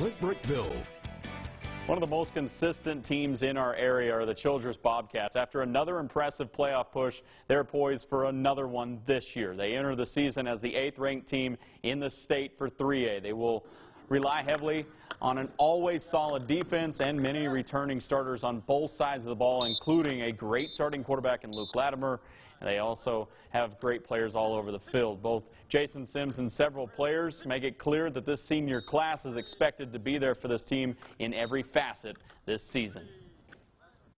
Flint Brickville. One of the most consistent teams in our area are the Childress Bobcats. After another impressive playoff push, they're poised for another one this year. They enter the season as the eighth-ranked team in the state for 3A. They will rely heavily on an always solid defense and many returning starters on both sides of the ball, including a great starting quarterback in Luke Latimer. And they also have great players all over the field. Both Jason Sims and several players make it clear that this senior class is expected to be there for this team in every facet this season.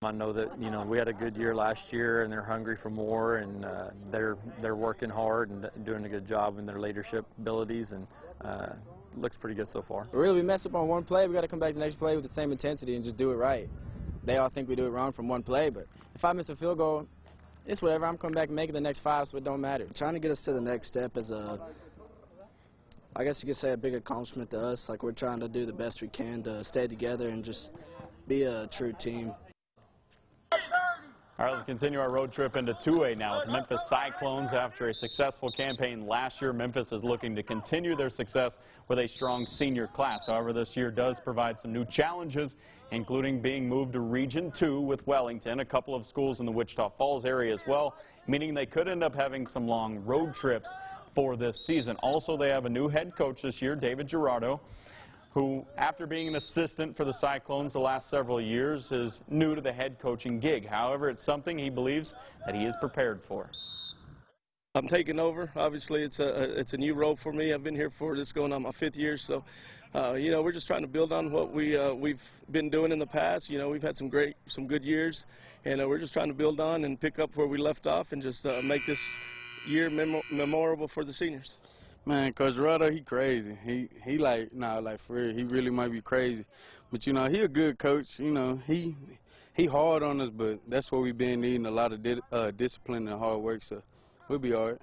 I know that you know we had a good year last year, and they're hungry for more, and uh, they're they're working hard and doing a good job in their leadership abilities, and uh, looks pretty good so far. Really, we messed up on one play. We got to come back the next play with the same intensity and just do it right. They all think we do it wrong from one play, but if I miss a field goal, it's whatever. I'm coming back and making the next five, so it don't matter. Trying to get us to the next step is a, I guess you could say a big accomplishment to us. Like we're trying to do the best we can to stay together and just be a true team. All right, let's continue our road trip into 2A now with Memphis Cyclones. After a successful campaign last year, Memphis is looking to continue their success with a strong senior class. However, this year does provide some new challenges, including being moved to Region 2 with Wellington, a couple of schools in the Wichita Falls area as well, meaning they could end up having some long road trips for this season. Also, they have a new head coach this year, David Gerardo who, after being an assistant for the Cyclones the last several years, is new to the head coaching gig. However, it's something he believes that he is prepared for. I'm taking over. Obviously, it's a it's a new role for me. I've been here for this going on my fifth year, so uh, you know we're just trying to build on what we uh, we've been doing in the past. You know we've had some great some good years, and uh, we're just trying to build on and pick up where we left off and just uh, make this year mem memorable for the seniors. Man, Coach Gerardo, he crazy. He he like nah, like for real, he really might be crazy. But you know, he a good coach. You know, he he hard on us, but that's what we've been needing a lot of di uh, discipline and hard work. So we'll be all right.